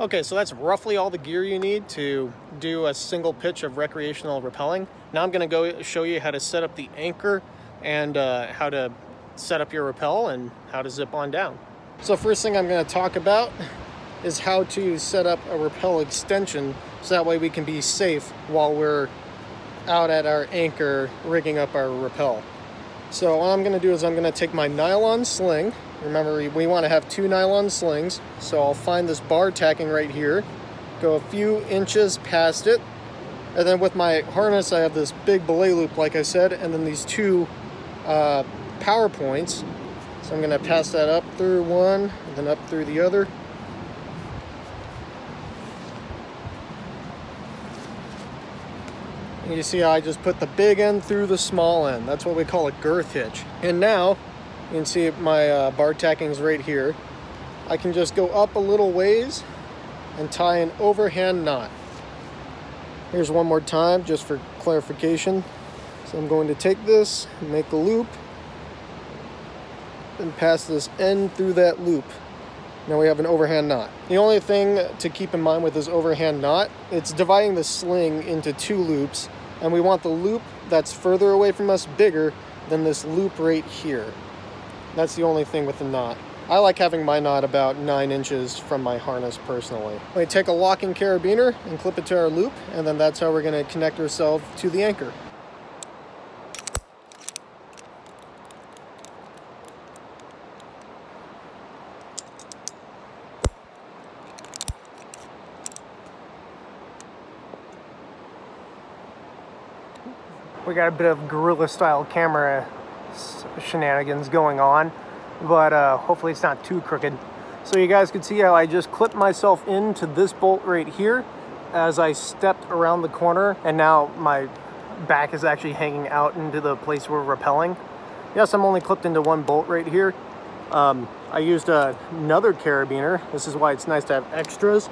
Okay, so that's roughly all the gear you need to do a single pitch of recreational rappelling. Now I'm gonna go show you how to set up the anchor and uh, how to set up your rappel and how to zip on down. So first thing I'm gonna talk about is how to set up a rappel extension so that way we can be safe while we're out at our anchor rigging up our rappel. So what I'm gonna do is I'm gonna take my nylon sling Remember, we want to have two nylon slings. So I'll find this bar tacking right here, go a few inches past it, and then with my harness, I have this big belay loop, like I said, and then these two uh, power points. So I'm gonna pass that up through one, and then up through the other. And you see how I just put the big end through the small end. That's what we call a girth hitch. And now you can see my uh, bar tackings right here. I can just go up a little ways and tie an overhand knot. Here's one more time just for clarification. So I'm going to take this, make a loop, and pass this end through that loop. Now we have an overhand knot. The only thing to keep in mind with this overhand knot, it's dividing the sling into two loops, and we want the loop that's further away from us bigger than this loop right here. That's the only thing with the knot. I like having my knot about 9 inches from my harness personally. We take a locking carabiner and clip it to our loop, and then that's how we're going to connect ourselves to the anchor. We got a bit of guerrilla style camera shenanigans going on, but uh, hopefully it's not too crooked. So you guys can see how I just clipped myself into this bolt right here as I stepped around the corner and now my back is actually hanging out into the place we're rappelling. Yes, I'm only clipped into one bolt right here. Um, I used uh, another carabiner. This is why it's nice to have extras.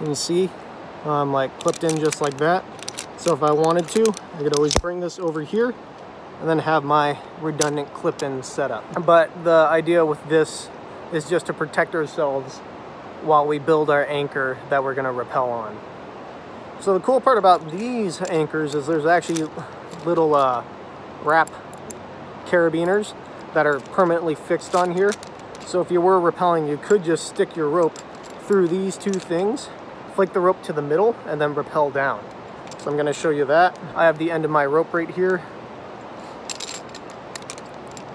You can see I'm um, like clipped in just like that. So if I wanted to, I could always bring this over here and then have my redundant clip-in setup. But the idea with this is just to protect ourselves while we build our anchor that we're gonna rappel on. So the cool part about these anchors is there's actually little uh, rap carabiners that are permanently fixed on here. So if you were rappelling, you could just stick your rope through these two things, flick the rope to the middle, and then rappel down. So I'm gonna show you that. I have the end of my rope right here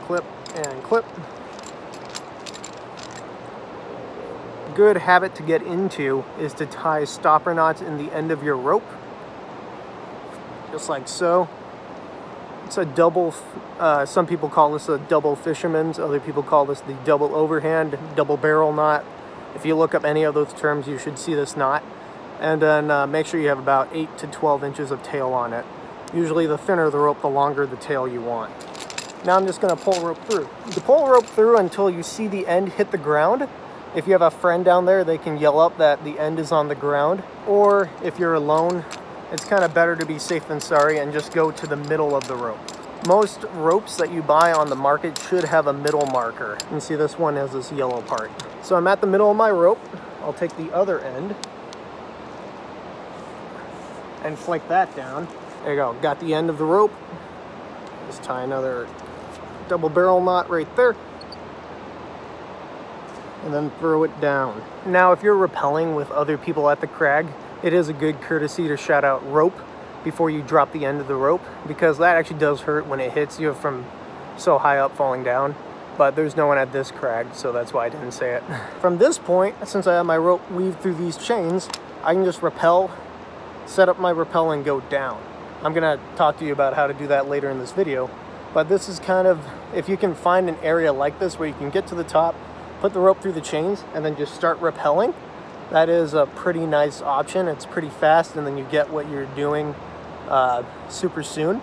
clip and clip. Good habit to get into is to tie stopper knots in the end of your rope, just like so. It's a double, uh, some people call this a double fisherman's, other people call this the double overhand, double barrel knot. If you look up any of those terms, you should see this knot. And then uh, make sure you have about 8 to 12 inches of tail on it. Usually the thinner the rope, the longer the tail you want. Now I'm just gonna pull rope through. You pull rope through until you see the end hit the ground. If you have a friend down there, they can yell up that the end is on the ground. Or if you're alone, it's kind of better to be safe than sorry and just go to the middle of the rope. Most ropes that you buy on the market should have a middle marker. You see this one has this yellow part. So I'm at the middle of my rope. I'll take the other end and flick that down. There you go, got the end of the rope. Just tie another double barrel knot right there and then throw it down. Now, if you're rappelling with other people at the crag, it is a good courtesy to shout out rope before you drop the end of the rope because that actually does hurt when it hits you from so high up falling down. But there's no one at this crag, so that's why I didn't say it. From this point, since I have my rope weaved through these chains, I can just rappel, set up my rappel and go down. I'm gonna talk to you about how to do that later in this video. But this is kind of, if you can find an area like this where you can get to the top, put the rope through the chains, and then just start rappelling, that is a pretty nice option. It's pretty fast, and then you get what you're doing uh, super soon.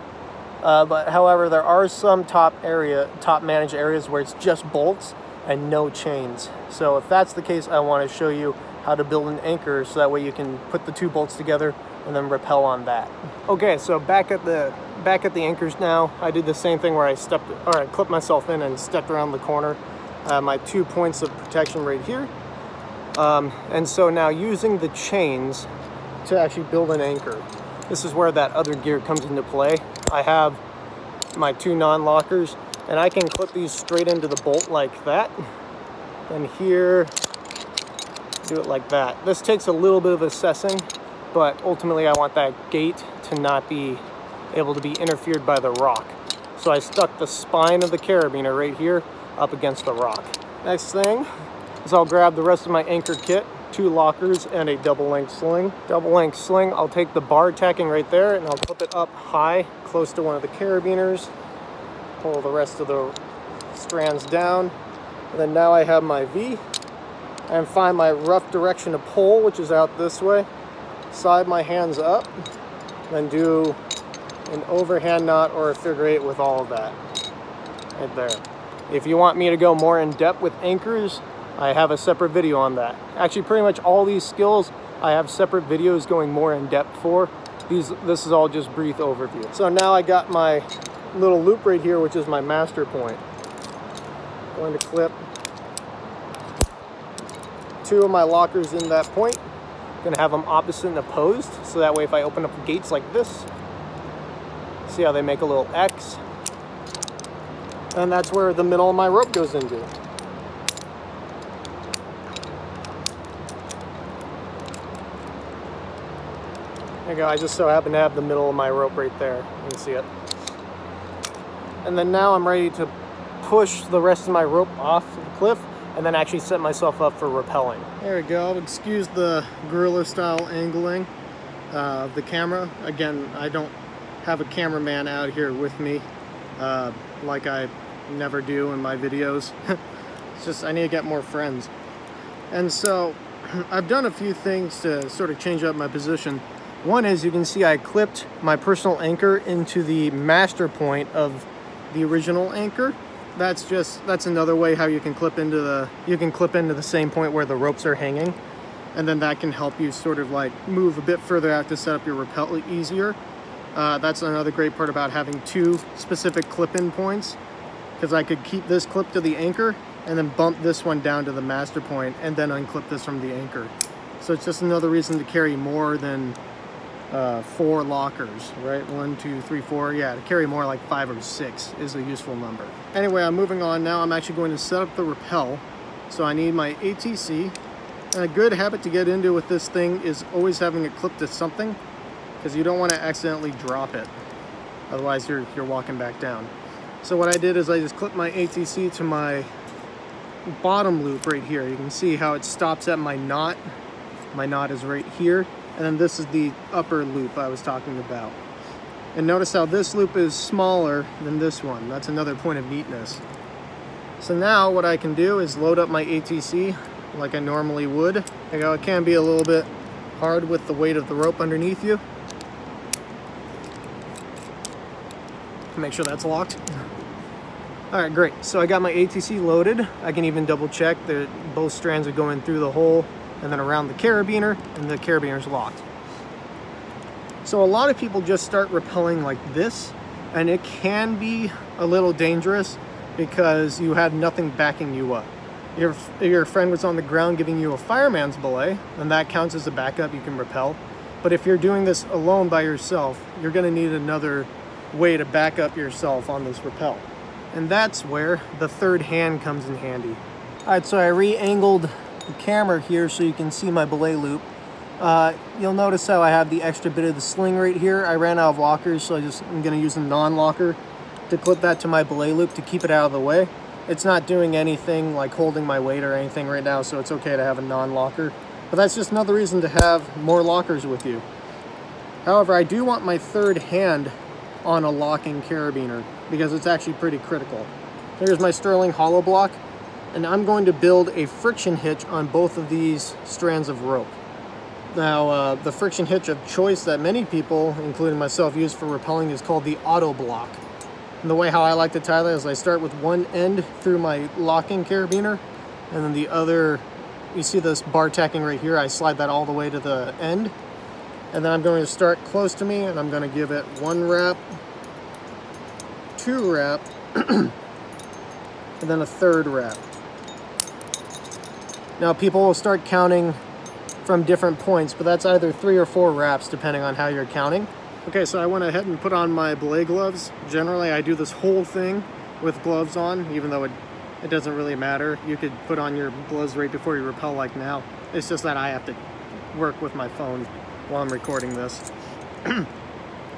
Uh, but however, there are some top area, top managed areas where it's just bolts and no chains. So if that's the case, I want to show you how to build an anchor so that way you can put the two bolts together and then rappel on that. Okay, so back at the back at the anchors now. I did the same thing where I stepped, or I clipped myself in and stepped around the corner. Uh, my two points of protection right here. Um, and so now using the chains to actually build an anchor, this is where that other gear comes into play. I have my two non-lockers and I can clip these straight into the bolt like that. And here, do it like that. This takes a little bit of assessing, but ultimately I want that gate to not be able to be interfered by the rock. So I stuck the spine of the carabiner right here up against the rock. Next thing is I'll grab the rest of my anchor kit, two lockers and a double length sling. Double length sling, I'll take the bar tacking right there and I'll clip it up high, close to one of the carabiners. Pull the rest of the strands down. And then now I have my V and find my rough direction to pull, which is out this way. Side my hands up, then do an overhand knot or a figure eight with all of that right there. If you want me to go more in depth with anchors, I have a separate video on that. Actually, pretty much all these skills, I have separate videos going more in depth for. These, this is all just brief overview. So now I got my little loop right here, which is my master point. Going to clip two of my lockers in that point. Gonna have them opposite and opposed, so that way if I open up gates like this, see how they make a little X? And that's where the middle of my rope goes into. There you go, I just so happen to have the middle of my rope right there. You can see it. And then now I'm ready to push the rest of my rope off the cliff and then actually set myself up for rappelling. There we go, excuse the guerrilla style angling uh, of the camera. Again, I don't have a cameraman out here with me uh, like I never do in my videos. it's just I need to get more friends. And so I've done a few things to sort of change up my position. One is you can see I clipped my personal anchor into the master point of the original anchor. That's just, that's another way how you can clip into the, you can clip into the same point where the ropes are hanging. And then that can help you sort of like move a bit further out to set up your rappel easier. Uh, that's another great part about having two specific clip-in points because I could keep this clip to the anchor and then bump this one down to the master point and then unclip this from the anchor. So it's just another reason to carry more than uh, four lockers, right? One, two, three, four. Yeah, to carry more like five or six is a useful number. Anyway, I'm moving on now. I'm actually going to set up the rappel. So I need my ATC. And a good habit to get into with this thing is always having it clipped to something because you don't want to accidentally drop it. Otherwise you're, you're walking back down. So what I did is I just clipped my ATC to my bottom loop right here. You can see how it stops at my knot. My knot is right here. And then this is the upper loop I was talking about. And notice how this loop is smaller than this one. That's another point of neatness. So now what I can do is load up my ATC like I normally would. You know, it can be a little bit hard with the weight of the rope underneath you. Make sure that's locked. All right, great. So I got my ATC loaded. I can even double check that both strands are going through the hole and then around the carabiner and the carabiner's locked. So a lot of people just start rappelling like this and it can be a little dangerous because you have nothing backing you up. Your, your friend was on the ground giving you a fireman's belay and that counts as a backup, you can rappel. But if you're doing this alone by yourself, you're gonna need another way to back up yourself on this rappel. And that's where the third hand comes in handy. All right, so I re-angled the camera here so you can see my belay loop. Uh, you'll notice how I have the extra bit of the sling right here. I ran out of lockers, so I just, I'm gonna use a non-locker to clip that to my belay loop to keep it out of the way. It's not doing anything like holding my weight or anything right now, so it's okay to have a non-locker. But that's just another reason to have more lockers with you. However, I do want my third hand on a locking carabiner because it's actually pretty critical. Here's my Sterling hollow block and I'm going to build a friction hitch on both of these strands of rope. Now, uh, the friction hitch of choice that many people, including myself, use for rappelling is called the auto block. And the way how I like to tie that is I start with one end through my locking carabiner, and then the other, you see this bar tacking right here, I slide that all the way to the end. And then I'm going to start close to me, and I'm going to give it one wrap, two wrap, and then a third wrap. Now people will start counting from different points, but that's either three or four wraps depending on how you're counting. Okay, so I went ahead and put on my belay gloves. Generally, I do this whole thing with gloves on, even though it, it doesn't really matter. You could put on your gloves right before you rappel like now. It's just that I have to work with my phone while I'm recording this. All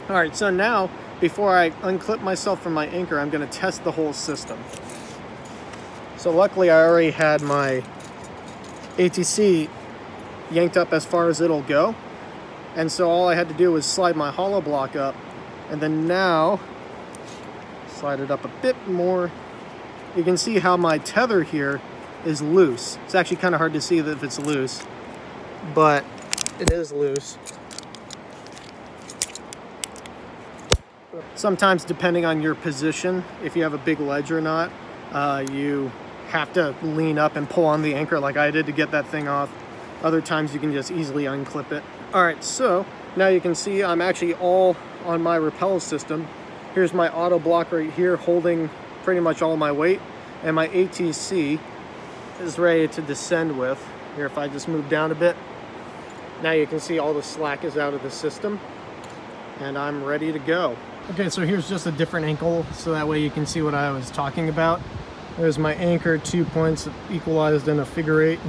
right, so now, before I unclip myself from my anchor, I'm gonna test the whole system. So luckily I already had my ATC yanked up as far as it'll go. And so all I had to do was slide my hollow block up and then now slide it up a bit more. You can see how my tether here is loose. It's actually kind of hard to see if it's loose, but it is loose. Sometimes depending on your position, if you have a big ledge or not, uh, you have to lean up and pull on the anchor like I did to get that thing off. Other times you can just easily unclip it. All right, so now you can see I'm actually all on my rappel system. Here's my auto block right here holding pretty much all my weight and my ATC is ready to descend with. Here, if I just move down a bit, now you can see all the slack is out of the system and I'm ready to go. Okay, so here's just a different ankle so that way you can see what I was talking about. There's my anchor, two points equalized in a figure eight.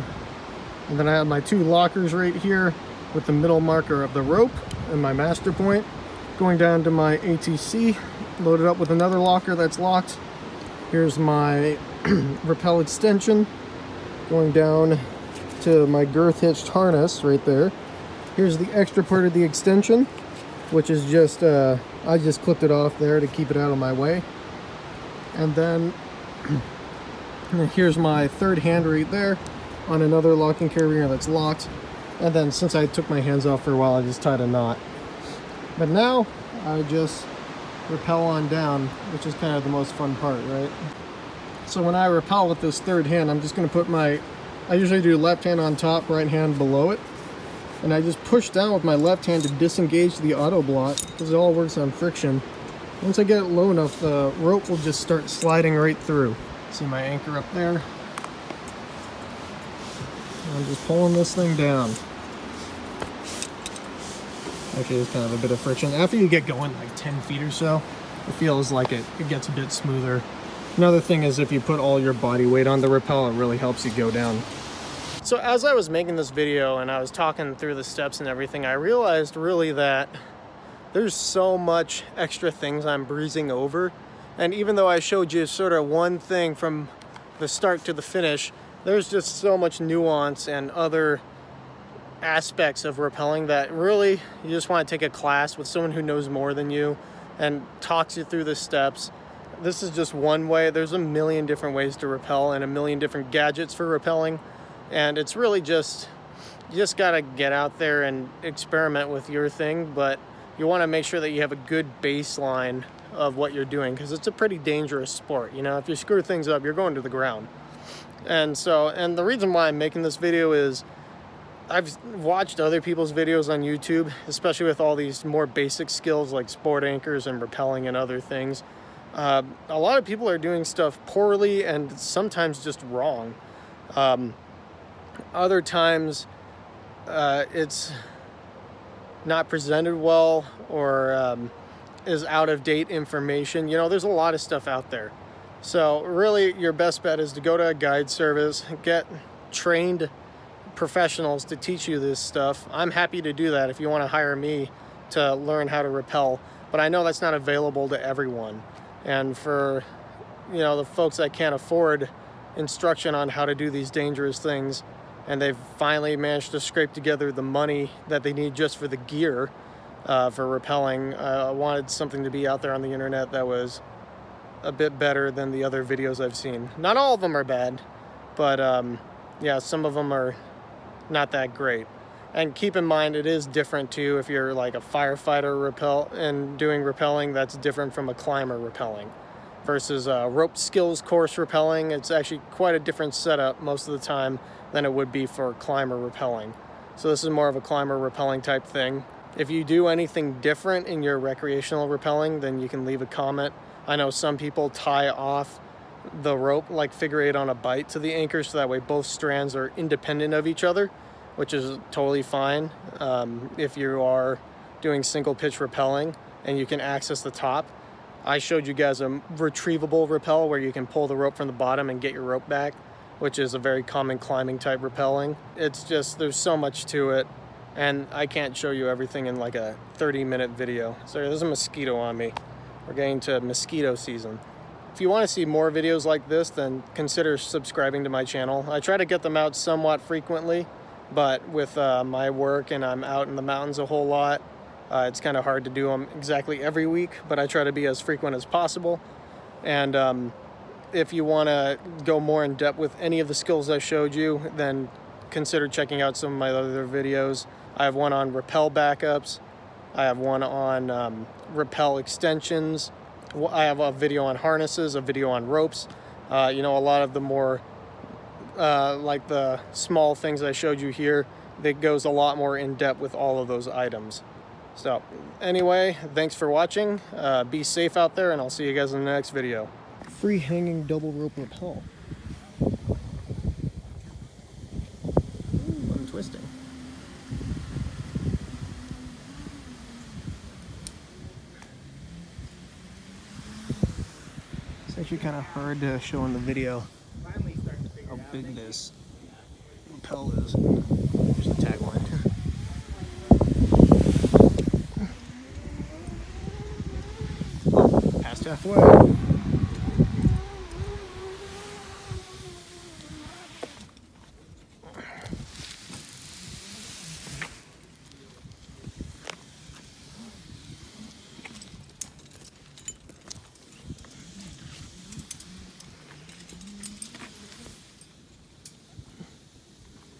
And then I have my two lockers right here with the middle marker of the rope and my master point. Going down to my ATC, loaded up with another locker that's locked. Here's my rappel extension. Going down to my girth hitched harness right there. Here's the extra part of the extension, which is just, uh, I just clipped it off there to keep it out of my way. And then here's my third hand right there on another locking carabiner that's locked. And then since I took my hands off for a while, I just tied a knot. But now I just rappel on down, which is kind of the most fun part, right? So when I rappel with this third hand, I'm just gonna put my, I usually do left hand on top, right hand below it. And I just push down with my left hand to disengage the auto block because it all works on friction. Once I get it low enough, the rope will just start sliding right through. See my anchor up there? I'm just pulling this thing down. Actually, there's kind of a bit of friction. After you get going like 10 feet or so, it feels like it, it gets a bit smoother. Another thing is if you put all your body weight on the rappel, it really helps you go down. So as I was making this video and I was talking through the steps and everything, I realized really that there's so much extra things I'm breezing over. And even though I showed you sort of one thing from the start to the finish, there's just so much nuance and other aspects of rappelling that really you just want to take a class with someone who knows more than you and talks you through the steps. This is just one way. There's a million different ways to rappel and a million different gadgets for rappelling. And it's really just, you just got to get out there and experiment with your thing. But you want to make sure that you have a good baseline of what you're doing because it's a pretty dangerous sport. You know, if you screw things up, you're going to the ground. And so, and the reason why I'm making this video is I've watched other people's videos on YouTube, especially with all these more basic skills like sport anchors and rappelling and other things. Uh, a lot of people are doing stuff poorly and sometimes just wrong. Um, other times uh, it's not presented well or um, is out of date information. You know, there's a lot of stuff out there. So really your best bet is to go to a guide service, get trained professionals to teach you this stuff. I'm happy to do that if you want to hire me to learn how to rappel, but I know that's not available to everyone. And for you know the folks that can't afford instruction on how to do these dangerous things and they've finally managed to scrape together the money that they need just for the gear uh, for rappelling. Uh, I wanted something to be out there on the internet that was a bit better than the other videos I've seen. Not all of them are bad, but um, yeah, some of them are not that great. And keep in mind, it is different too. If you're like a firefighter rappel and doing rappelling, that's different from a climber rappelling versus a rope skills course rappelling. It's actually quite a different setup most of the time than it would be for climber rappelling. So this is more of a climber rappelling type thing. If you do anything different in your recreational rappelling, then you can leave a comment I know some people tie off the rope like figure eight on a bight to the anchor so that way both strands are independent of each other, which is totally fine um, if you are doing single pitch rappelling and you can access the top. I showed you guys a retrievable rappel where you can pull the rope from the bottom and get your rope back, which is a very common climbing type rappelling. It's just, there's so much to it and I can't show you everything in like a 30 minute video. Sorry, there's a mosquito on me. We're getting to mosquito season. If you want to see more videos like this, then consider subscribing to my channel. I try to get them out somewhat frequently, but with uh, my work and I'm out in the mountains a whole lot, uh, it's kind of hard to do them exactly every week, but I try to be as frequent as possible. And um, if you want to go more in depth with any of the skills I showed you, then consider checking out some of my other videos. I have one on rappel backups. I have one on um, rappel extensions. I have a video on harnesses, a video on ropes. Uh, you know, a lot of the more, uh, like the small things I showed you here, that goes a lot more in depth with all of those items. So anyway, thanks for watching. Uh, be safe out there and I'll see you guys in the next video. Free hanging double rope rappel. I'm twisting. It's actually kind of hard to show in the video how big this rappel is. There's the tagline. Past halfway.